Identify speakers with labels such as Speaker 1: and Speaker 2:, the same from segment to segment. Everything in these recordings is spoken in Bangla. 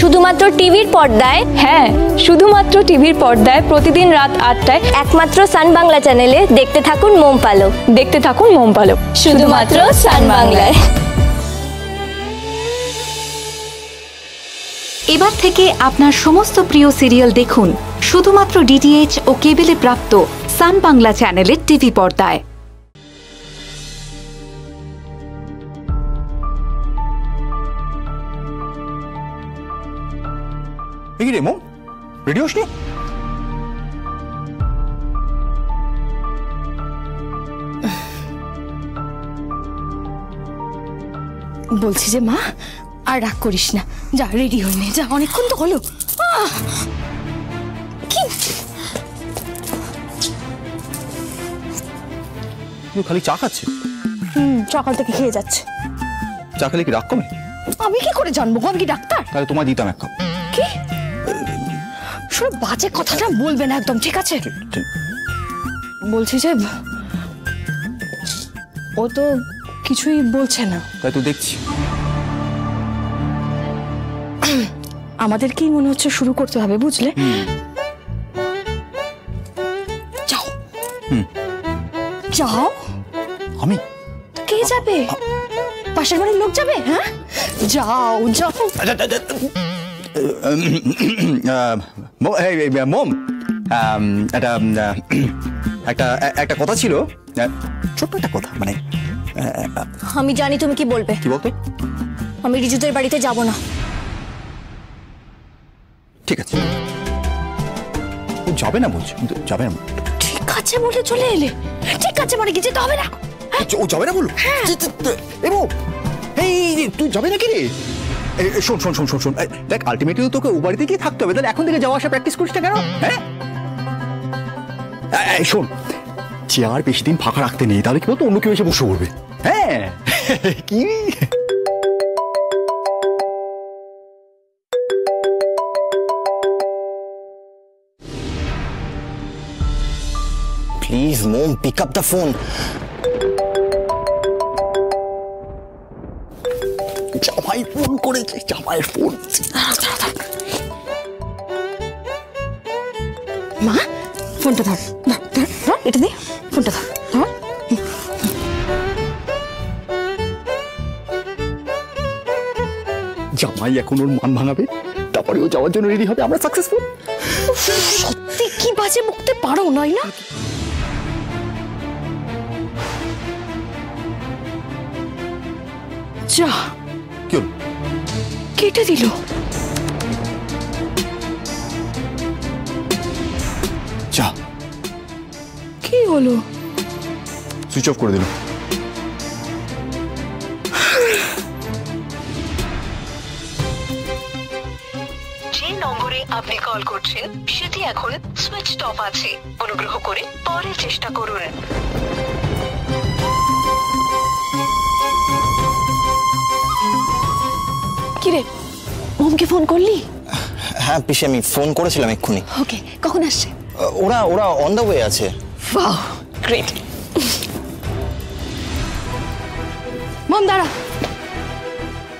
Speaker 1: শুধুমাত্র টিভির পর্দায়?
Speaker 2: হ্যাঁ শুধুমাত্র টিভির পর্দায় প্রতিদিন রাত আটটায়
Speaker 1: একমাত্র সান বাংলা চ্যানেলে দেখতে থাকুন মোম পালক।
Speaker 2: দেখতে থাকুন মোম পালক।
Speaker 1: শুধুমাত্র সান বাংলায়।
Speaker 3: এবার থেকে আপনার সমস্ত প্রিয় সিরিয়াল দেখুন শুধুমাত্র ডিটিএইচ ও কেবেলে প্রাপ্ত সান বাংলা চ্যানেলের টিভি পর্দায়।
Speaker 4: এ কি রে মোম রেডি হসনি
Speaker 5: বলছি যে মা আর রাগ করিস না। যা রেডি হয়ে নে। যা অনেকক্ষণ তো হলো।
Speaker 4: খালি চা খাচ্ছে?
Speaker 5: হুম, সকাল থেকে খেয়ে যাচ্ছে।
Speaker 4: চা খেলে কি রাগ কমে?
Speaker 5: আমি কি করে জানব? আমি কি ডাক্তার?
Speaker 4: তাহলে তোমায় দিতাম এক কাপ।
Speaker 5: কি? শোনো বাজে কথাটা বলবে না একদম ঠিক আছে? বলছি যে ও তো কিছুই বলছে না।
Speaker 4: তাই তো দেখছি।
Speaker 5: আমাদেরকেই মনে হচ্ছে শুরু করতে হবে বুঝলে? যাও। যাও?
Speaker 4: আমি?
Speaker 5: কে যাবে? পাশের বাড়ির লোক যাবে হ্যাঁ? যাও যাও।
Speaker 4: আহ, মো- এই, এই, মোম। আম, একটা উম, আহ, একটা এ- একটা কথা ছিল আহ, ছোট্ট একটা কথা মানে
Speaker 1: আমি জানি তুমি কি বলবে।
Speaker 4: কি বলতো?
Speaker 1: আমি রিজুদের বাড়িতে যাব না।
Speaker 4: ঠিক আছে। ও যাবে না বলছে কিন্তু যাবে না।
Speaker 5: ঠিক আছে বলে চলে এলে। ঠিক আছে মানে কি যেতে হবে না।
Speaker 4: ও যাবে না বলো এবং এই তুই যাবে নাকি রে? এই, এই, শোন শোন শোন শোন শোন। দেখ আলটিমেটলি তোকে ও বাড়িতে গিয়ে থাকতে হবে। তাহলে এখন থেকে যাওয়া আসা প্র্যাকটিস করিস না কেন? হ্যাঁ? শোন চেয়ার বেশি দিন ফাঁকা রাখতে নেই তাহলে কি বলতো? অন্য কেউ এসে বসে পড়বে। হ্যাঁ? কি?
Speaker 6: Please, mom, pick up the phone.
Speaker 4: জামাই ফোন করেছে জামাই ফোন।
Speaker 5: মা ফোনটা ধর এটা দে ফোনটা ধর ধর।
Speaker 4: জামাই এখন ওর মান ভাঙাবে তারপরে ও যাওয়ার জন্য রেডি হবে আমরা সাকসেসফুল
Speaker 5: সত্যি কি বাজে বকতে পারো নয় না যা কেটে দিল।
Speaker 4: যা।
Speaker 5: কি হলো?
Speaker 4: সুইচ অফ করে দিল।
Speaker 7: যে নম্বরে আপনি কল করছেন সেটি এখন সুইচ অফ আছে। অনুগ্রহ করে পরে চেষ্টা করুন।
Speaker 5: কি রে মোমকে ফোন করলি?
Speaker 6: হ্যাঁ পিসে আমি ফোন করেছিলাম এক্ষুনি।
Speaker 5: ওকে কখন আসছে?
Speaker 6: ওরা ওরা অন দ্য ওয়ে আছে।
Speaker 5: বাহ গ্রেট মম দাঁড়া।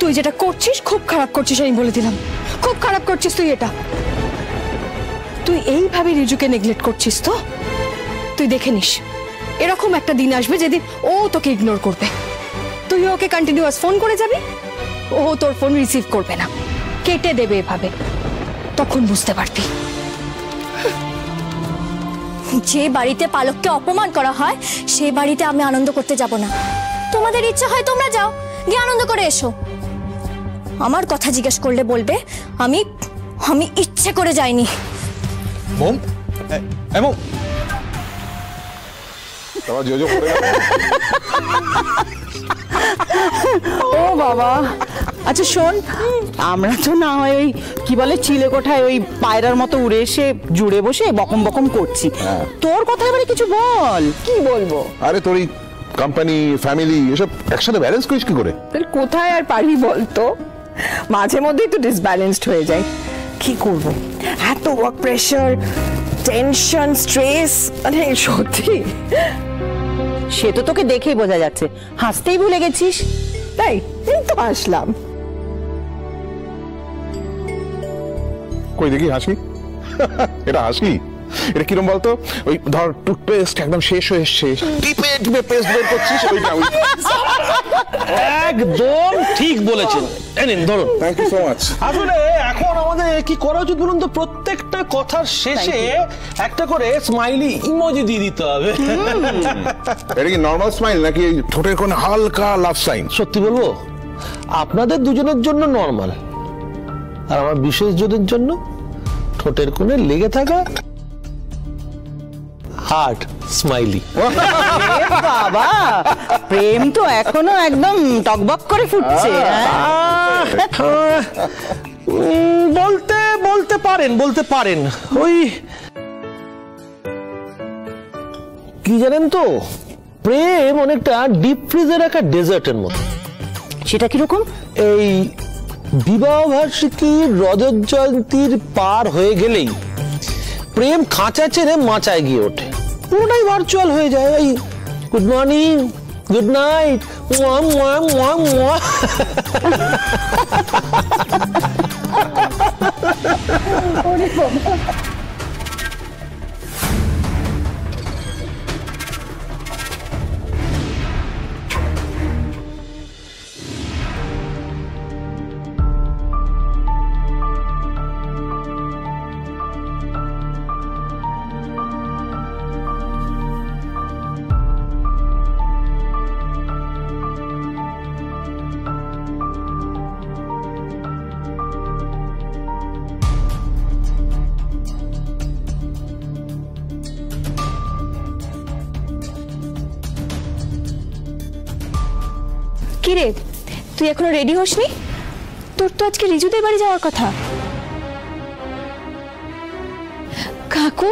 Speaker 5: তুই যেটা করছিস খুব খারাপ করছিস আমি বলে দিলাম। খুব খারাপ করছিস তুই এটা। তুই এইভাবে রিজুকে নেগলেক্ট করছিস তো? তুই দেখে নিস। এরকম একটা দিন আসবে যেদিন ও তোকে ইগনোর করবে। তুই ওকে কন্টিনিউয়াস ফোন করে যাবি? ও তোর ফোন রিসিভ করবে না। কেটে দেবে এভাবে। তখন বুঝতে পারবি।
Speaker 1: যে বাড়িতে পালককে অপমান করা হয়, সে বাড়িতে আমি আনন্দ করতে যাব না। তোমাদের ইচ্ছা হয় তোমরা যাও, গিয়ে আনন্দ করে এসো। আমার কথা জিজ্ঞেস করলে বলবে, আমি আমি ইচ্ছে করে যাইনি।
Speaker 8: ও বাবা। আচ্ছা শোন আমরা তো না হয় ওই কি বলে চিলে কোঠায় ওই পায়রার মতো উড়ে এসে জুড়ে বসে বকম বকম করছি। তোর কথা এবারে কিছু বল। কি বলব?
Speaker 9: আরে তোর কোম্পানি ফ্যামিলি এসব একসাথে ব্যালেন্স করিস কি করে?
Speaker 8: তাহলে কোথায় আর পারি বলতো? মাঝে মধ্যেই তো ডিসব্যালেন্সড হয়ে যায়। কি করব? এত ওয়ার্ক প্রেশার টেনশন স্ট্রেস মানে সত্যি। সে তো তোকে দেখেই বোঝা যাচ্ছে। হাসতেই ভুলে গেছিস? তাই এই তো আসলাম
Speaker 9: কই দেখি হাসি? এটা হাসি? এটা কিরম বলতো? ওই ধর টুথপেস্ট একদম শেষ হয়ে এসছে। টিপে টিপে পেস্ট বের করছিস ওইটা ওই
Speaker 10: একদম ঠিক বলেছেন। নিন ধরুন।
Speaker 9: থ্যাংক ইউ সো মাচ
Speaker 10: আসলে এখন আমাদের কি করা উচিত বলুন তো? প্রত্যেকটা কথার শেষে একটা করে স্মাইলি ইমোজি দিয়ে দিতে হবে।
Speaker 9: এটা কি নর্মাল স্মাইল নাকি ঠোঁটের কোণে হালকা লাভ সাইন
Speaker 10: সত্যি বলব আপনাদের দুজনের জন্য নর্মাল আর আমার বিশেষ জনের জন্য ঠোঁটের কোণে লেগে থাকা হার্ট স্মাইলি।
Speaker 8: বাবা প্রেম তো এখনও একদম টকবক করে ফুটছে হ্যাঁ?
Speaker 10: বলতে বলতে পারেন বলতে পারেন। ওই কি জানেন তো প্রেম অনেকটা ডিপ ফ্রিজে রাখা ডেজার্টের মতো।
Speaker 8: সেটা কীরকম?
Speaker 10: এই বিবাহ বার্ষিকীর রজত জয়ন্তীর পার হয়ে গেলেই প্রেম খাঁচা ছেড়ে মাচায় গিয়ে ওঠে। পুরোটাই ভার্চুয়াল হয়ে যায় এই গুড মর্নিং গুড নাইট মোয়া মোয়া মোয়া মোয়া
Speaker 2: কিরে তুই এখনও রেডি হসনি? তোর তো আজকে রিজুদের বাড়ি যাওয়ার কথা। কাকু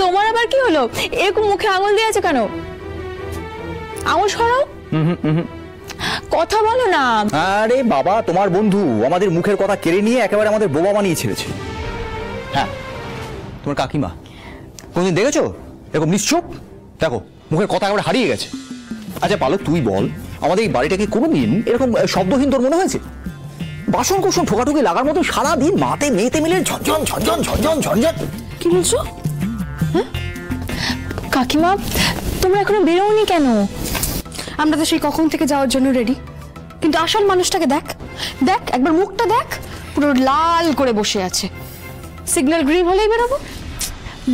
Speaker 2: তোমার আবার কি হলো? এরকম মুখে আঙুল দিয়ে আছে কেন? আঙুল সরাও। কথা বলো না।
Speaker 4: আরে বাবা তোমার বন্ধু আমাদের মুখের কথা কেড়ে নিয়ে একেবারে আমাদের বোবা বানিয়ে ছেড়েছে। হ্যাঁ তোমার কাকিমা কোনদিন দেখেছ? এরকম নিশ্চুপ? দেখো মুখের কথা একেবারে হারিয়ে গেছে। আচ্ছা পালো তুই বল। আমাদের এই বাড়িটাকে কোনোদিন এরকম শব্দহীন তোর মনে হয়েছে? বাসন কোসন ঠোকাঠুকি লাগার মতো সারাদিন মাতে মেয়েতে মিলে ঝনঝন ঝনঝন ঝনঝন ঝনঝন।
Speaker 2: কি বলছো? হ্যাঁ? কাকিমা, তোমরা এখনও বেরোনি কেন?
Speaker 5: আমরা তো সেই কখন থেকে যাওয়ার জন্য রেডি কিন্তু আসল মানুষটাকে দেখ। দেখ, একবার মুখটা দেখ, পুরো লাল করে বসে আছে। সিগন্যাল গ্রিন হলেই বেরোবো।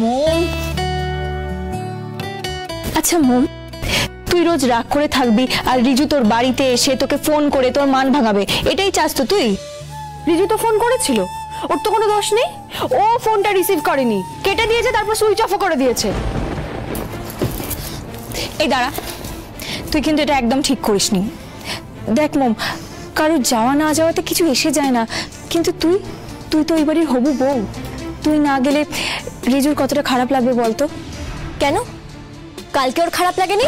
Speaker 2: মোম। আচ্ছা মোম তুই রোজ রাগ করে থাকবি আর রিজু তোর বাড়িতে এসে তোকে ফোন করে তোর মান ভাঙাবে। এটাই চাস তো তুই?
Speaker 5: রিজু তো ফোন করেছিল। ওর তো কোনো দোষ নেই। ও ফোনটা রিসিভ করেনি। কেটে দিয়েছে তারপর সুইচ অফও করে দিয়েছে।
Speaker 2: এই দাঁড়া। তুই কিন্তু এটা একদম ঠিক করিসনি। দেখ মোম কারোর যাওয়া না যাওয়াতে কিছু এসে যায় না। কিন্তু তুই তুই তো এবারই হবু বউ। তুই না গেলে রিজুর কতটা খারাপ লাগবে বলতো?
Speaker 1: কেন? কালকে ওর খারাপ লাগেনি?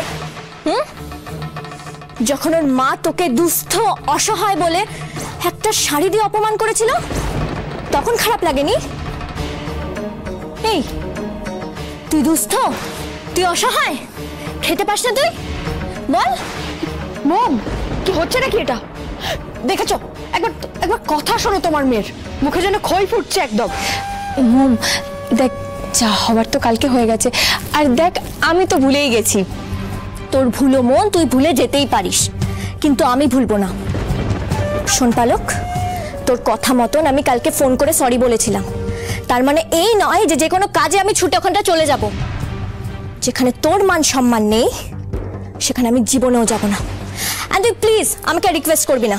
Speaker 1: যখন ওর মা তোকে দুস্থ, অসহায় বলে একটা শাড়ি দিয়ে অপমান করেছিল, তখন খারাপ লাগেনি? এই, তুই দুস্থ? তুই অসহায়? খেতে পাস না তুই? বল।
Speaker 5: মম, কি হচ্ছে নাকি এটা? দেখেছ, একবার একবার কথা শোনো তোমার মেয়ের। মুখে যেন খই ফুটছে একদম।
Speaker 2: মোম, দেখ, যা হবার তো কালকে হয়ে গেছে। আর দেখ, আমি তো ভুলেই গেছি।
Speaker 1: তোর ভুলো মন তুই ভুলে যেতেই পারিস। কিন্তু আমি ভুলবো না। শোন পালক তোর কথা মতন আমি কালকে ফোন করে সরি বলেছিলাম। তার মানে এই নয় যে যে কোনো কাজে আমি ছুটে ওখানটা চলে যাব। যেখানে তোর মান সম্মান নেই সেখানে আমি জীবনেও যাব না। অ্যান্ড তুই প্লিজ আমাকে রিকোয়েস্ট করবি না।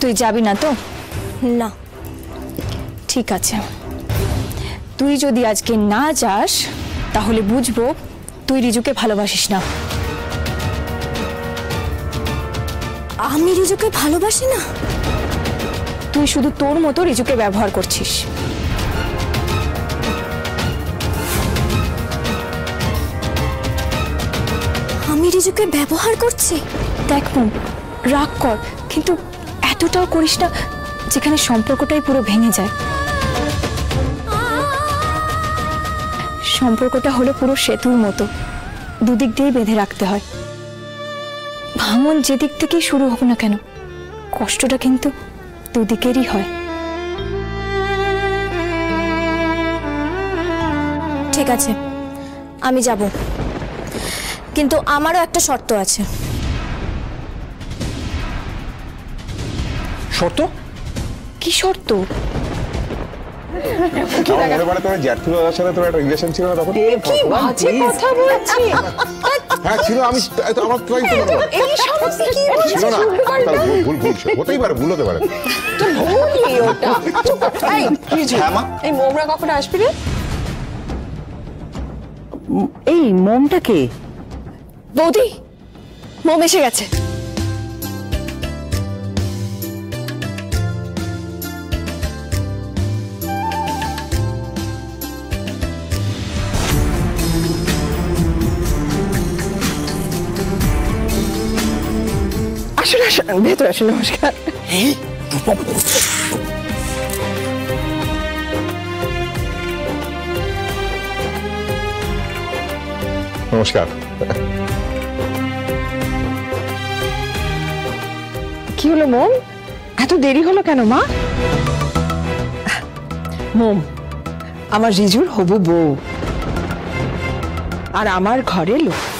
Speaker 2: তুই যাবি না তো?
Speaker 1: না।
Speaker 2: ঠিক আছে। তুই যদি আজকে না যাস তাহলে বুঝব তুই রিজুকে ভালোবাসিস না।
Speaker 1: আমি রিজুকে ভালোবাসি না?
Speaker 2: তুই শুধু তোর মতো রিজুকে ব্যবহার করছিস।
Speaker 1: আমি রিজুকে ব্যবহার করছি?
Speaker 2: দেখ রাগ কর, কিন্তু এতটাও করিস না যেখানে সম্পর্কটাই পুরো ভেঙে যায়। সম্পর্কটা হলো পুরো সেতুর মতো। দুদিক দিয়েই বেঁধে রাখতে হয়। ভাঙন যেদিক থেকেই শুরু হোক না কেন কষ্টটা কিন্তু দুদিকেরই হয়।
Speaker 1: ঠিক আছে আমি যাব। কিন্তু আমারও একটা শর্ত আছে।
Speaker 4: শর্ত?
Speaker 2: কি শর্ত?
Speaker 9: আমার মনে পড়ে তোমার জ্যাঠু দাদার সাথে তোমার একটা রিলেশন ছিল না তখন?
Speaker 8: কি বাজে কথা বলছি।
Speaker 9: হ্যাঁ ছিল আমি আমার তো
Speaker 8: এই সমস্ত কি
Speaker 9: ছিল না। ভুল ভুল ভুল হতেই পারে ভুল হতে পারে।
Speaker 8: ভুলই ওটা। এই,
Speaker 6: হ্যাঁ,
Speaker 8: এই মোমরা কখন আসবি রে? এই মোমটা কে?
Speaker 5: বৌদি মোম এসে গেছে।
Speaker 8: আসুন নমস্কার।
Speaker 9: নমস্কার।
Speaker 8: কি হলো মোম? এত দেরি হলো কেন মা? মোম আমার রিজুর হবু বউ। আর আমার ঘরে লোক।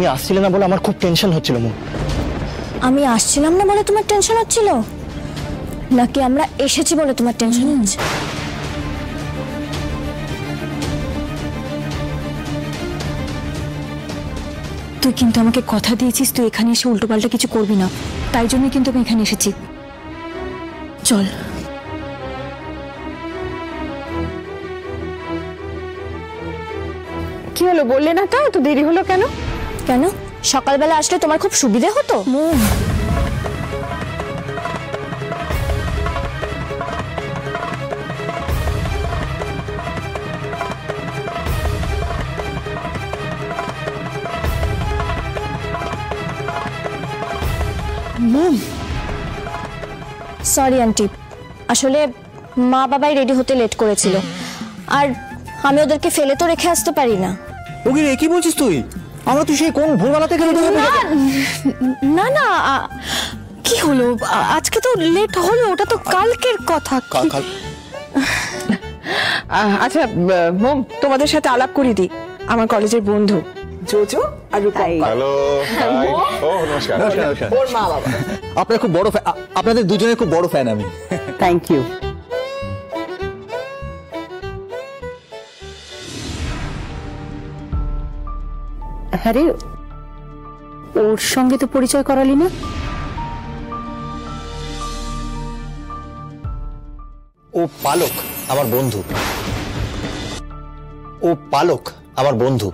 Speaker 6: তুমি আসছিলে না বলে আমার খুব টেনশন হচ্ছিল মোম
Speaker 1: আমি আসছিলাম না বলে তোমার টেনশন হচ্ছিল? নাকি আমরা এসেছি বলে তোমার টেনশন হচ্ছে?
Speaker 2: তুই কিন্তু আমাকে কথা দিয়েছিস তুই এখানে এসে উল্টোপাল্টা কিছু করবি না। তাই জন্য কিন্তু আমি এখানে এসেছি। চল।
Speaker 8: কি হলো বললে না তা? এত দেরি হলো কেন?
Speaker 1: কেন? সকালবেলা আসলে তোমার খুব সুবিধে হতো? সরি আন্টি আসলে মা বাবাই রেডি হতে লেট করেছিল। আর আমি ওদেরকে ফেলে তো রেখে আসতে পারি না।
Speaker 4: ওকে কি বলছিস তুই? আমরা তো সেই কোন ভোরবেলা থেকে হয়ে
Speaker 5: না না কি হলো? আজকে তো লেট হলো ওটা তো কালকের কথা।
Speaker 8: আচ্ছা মোম তোমাদের সাথে আলাপ করে দিই আমার কলেজের বন্ধু। জোজো আর
Speaker 9: হ্যালো নমস্কার।
Speaker 4: নমস্কার,
Speaker 8: বাবা।
Speaker 4: আপনার খুব বড় আপনাদের দুজনের খুব বড় ফ্যান আমি।
Speaker 8: থ্যাংক ইউ
Speaker 3: হ্যাঁ রে, ওর সঙ্গে তো পরিচয় করালি না?
Speaker 6: ও পালক আমার বন্ধু। ও পালক আমার বন্ধু।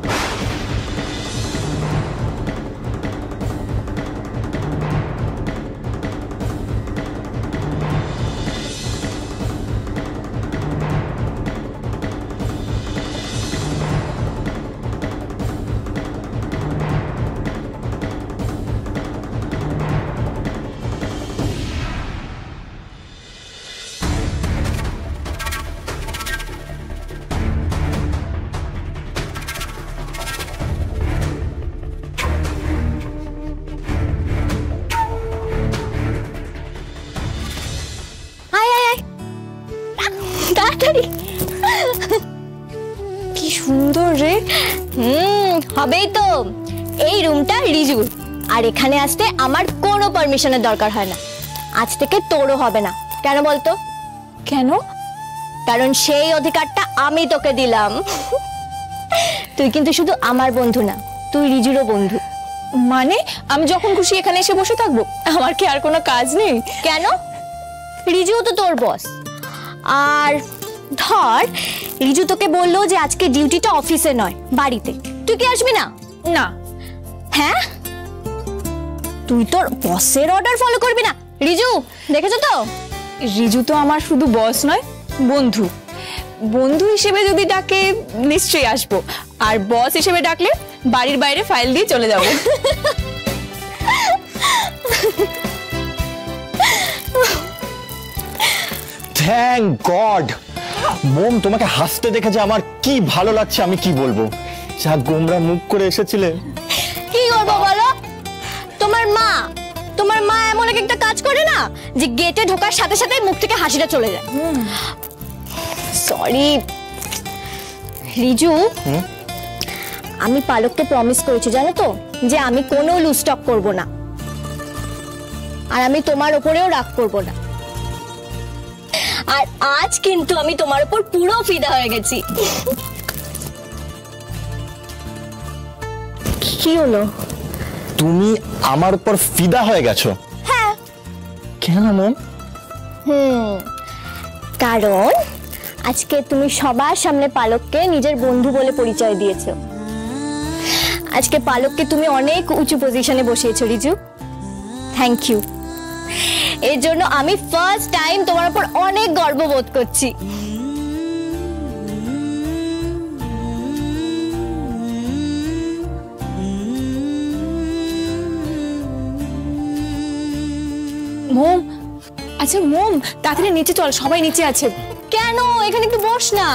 Speaker 1: হবেই তো। এই রুমটা রিজুর আর এখানে আসতে আমার কোনো পারমিশনের দরকার হয় না। আজ থেকে তোরও হবে না। কেন বলতো?
Speaker 2: কেন?
Speaker 1: কারণ সেই অধিকারটা আমি তোকে দিলাম। তুই কিন্তু শুধু আমার বন্ধু না তুই রিজুরও বন্ধু।
Speaker 2: মানে? আমি যখন খুশি এখানে এসে বসে থাকব? আমার কি আর কোনো কাজ নেই?
Speaker 1: কেন? রিজু তো তোর বস আর ধর রিজু তোকে বলল যে আজকে ডিউটিটা অফিসে নয় বাড়িতে। তুই কি আসবি না?
Speaker 2: না।
Speaker 1: হ্যাঁ? তুই তোর বসের অর্ডার ফলো করবি না। রিজু দেখেছ তো?
Speaker 2: রিজু তো আমার শুধু বস নয় বন্ধু। বন্ধু হিসেবে যদি ডাকে নিশ্চয়ই আসব। আর বস হিসেবে ডাকলে বাড়ির বাইরে ফাইল দিয়ে চলে যাব।
Speaker 6: থ্যাংক গড মোম তোমাকে হাসতে দেখে যে আমার কি ভালো লাগছে আমি কি বলব? যা গোমরা মুখ করে এসেছিলে।
Speaker 1: কি করব বলো? তোমার মা তোমার মা এমন এক একটা কাজ করে না যে গেটে ঢোকার সাথে সাথে মুখ থেকে হাসিটা চলে যায়। সরি রিজু আমি পালককে প্রমিস করেছি জানো তো? যে আমি কোনো লুজ স্টক করব না। আর আমি তোমার ওপরেও রাগ করব না। আর আজ কিন্তু আমি তোমার উপর পুরো ফিদা হয়ে গেছি। কি হলো?
Speaker 6: তুমি আমার উপর ফিদা হয়ে গেছো।
Speaker 1: হ্যাঁ।
Speaker 6: কেন মোম
Speaker 1: হুম কারণ আজকে তুমি সবার সামনে পালককে নিজের বন্ধু বলে পরিচয় দিয়েছ। আজকে পালককে তুমি অনেক উঁচু পজিশনে বসিয়েছো রিজু। থ্যাংক ইউ এর জন্য আমি ফার্স্ট টাইম তোমার উপর অনেক গর্ববোধ করছি।
Speaker 2: মোম। আচ্ছা মোম তাড়াতাড়ি নিচে চল সবাই নিচে আছে।
Speaker 1: কেন? এখানে একটু বস না।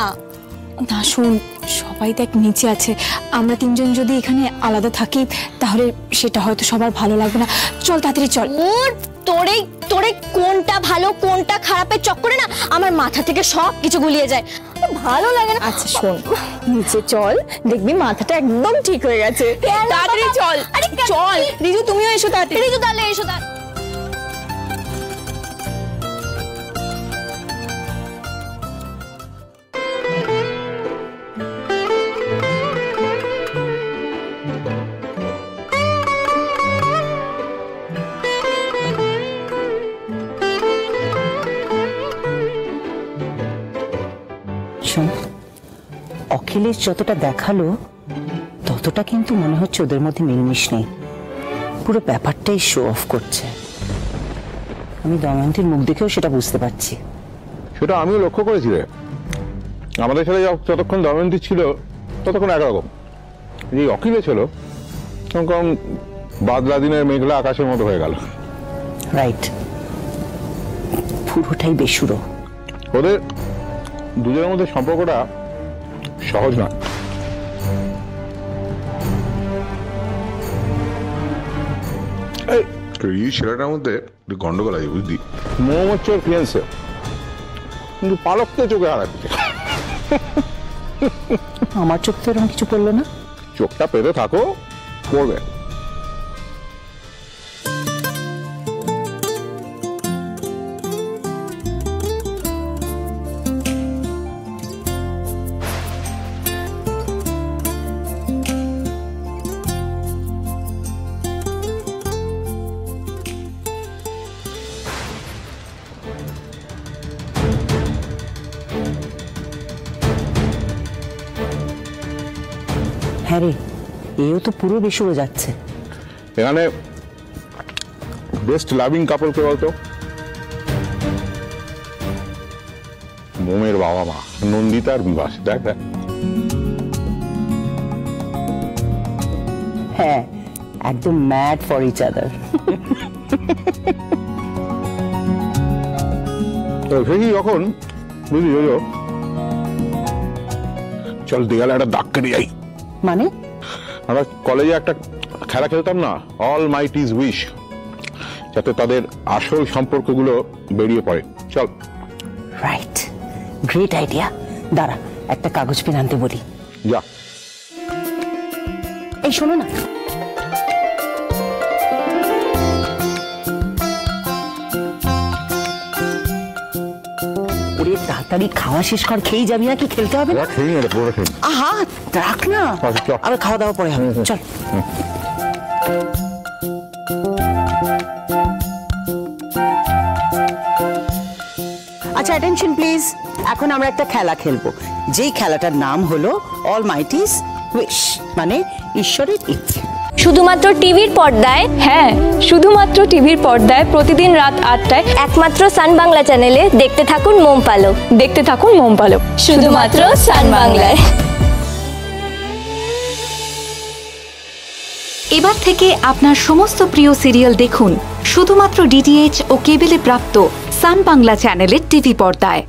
Speaker 2: না শুন সবাই দেখ নিচে আছে। আমরা তিনজন যদি এখানে আলাদা থাকি তাহলে সেটা হয়তো সবার ভালো লাগবে না। চল তাড়াতাড়ি চল।
Speaker 1: ওর তোরে তোরে কোনটা ভালো কোনটা খারাপের চক্করে না আমার মাথা থেকে সব কিছু গুলিয়ে যায়। ভালো লাগে না।
Speaker 2: আচ্ছা শোন নিচে চল দেখবি মাথাটা একদম ঠিক হয়ে গেছে। তাড়াতাড়ি চল
Speaker 1: আরে
Speaker 2: চল। রিজু তুমিও এসো তাড়াতাড়ি।
Speaker 1: রিজু তাহলে এসো তাহলে
Speaker 11: শোন অখিলেশ যতটা দেখাল ততটা কিন্তু মনে হচ্ছে ওদের মধ্যে মিলমিশ নেই। পুরো ব্যাপারটাই শো অফ করছে। আমি দময়ন্তীর মুখ দেখেও সেটা বুঝতে পারছি।
Speaker 9: সেটা আমিও লক্ষ্য করেছি রে। আমাদের সাথে যত- যতক্ষণ দময়ন্তী ছিল ততক্ষণ একরকম। যে অখিলে ছিল তখন বাদলা দিনের মেঘলা আকাশের মতো হয়ে গেল।
Speaker 11: রাইট পুরোটাই বেসুরো।
Speaker 9: ওদের দুজনের মধ্যে সম্পর্কটা সহজ নয়। এই
Speaker 12: ছেলেটার মধ্যে একটু গন্ডগোল আছে বুঝলি।
Speaker 9: মোম হচ্ছে ওর ফিয়েন্সে। কিন্তু পালককে চোখে হারাচ্ছে
Speaker 11: আমার চোখ তো এরকম কিছু পড়ল না?
Speaker 9: চোখটা পেতে থাকো পড়বে।
Speaker 11: হ্যাঁ রে এও তো পুরো বেসুরো যাচ্ছে।
Speaker 9: এখানে বেস্ট লাভিং কাপল কে বলতো? মোমের বাবা মা নন্দিতা আর বিভাস দেখ দেখ।
Speaker 11: হ্যাঁ একদম ম্যাড ফর ইচ আদার
Speaker 9: তো দেখি যখন বুঝলি চল দেয়ালে একটা দাগ কেটে যাই।
Speaker 11: মানে?
Speaker 9: আমরা কলেজে একটা খেলা খেলতাম না অল মাইট ইজ উইশ যাতে তাদের আসল সম্পর্কগুলো বেরিয়ে পড়ে। চল।
Speaker 11: রাইট গ্রেট আইডিয়া দাঁড়া একটা কাগজ পেন আনতে বলি।
Speaker 9: যা।
Speaker 11: এই শোনো না। ওরে তাড়াতাড়ি খাওয়া শেষ কর খেয়ে যাবি না কি খেলতে হবে না?
Speaker 9: খেয়ে পুরো খেয়ে
Speaker 11: আহা রাখ না।
Speaker 9: আচ্ছা।
Speaker 11: আবার খাওয়া দাওয়া পরে হবে। চল। আচ্ছা অ্যাটেনশন প্লিজ এখন আমরা একটা খেলা খেলব। যেই খেলাটার নাম হলো অল মাইটিস উইশ মানে ঈশ্বরের ইচ্ছে।
Speaker 1: শুধুমাত্র টিভির পর্দায়?
Speaker 2: হ্যাঁ শুধুমাত্র টিভির পর্দায় প্রতিদিন রাত আটটায়
Speaker 1: একমাত্র সান বাংলা চ্যানেলে দেখতে থাকুন মোম পালক।
Speaker 2: দেখতে থাকুন মোম পালক।
Speaker 1: শুধুমাত্র সান বাংলায়।
Speaker 3: এবার থেকে আপনার সমস্ত প্রিয় সিরিয়াল দেখুন শুধুমাত্র ডিটিএইচ ও কেবেলে প্রাপ্ত সান বাংলা চ্যানেলের টিভি পর্দায়।